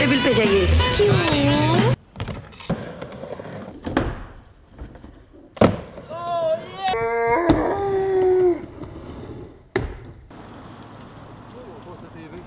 Table पे जाइए Oh, what's the TV?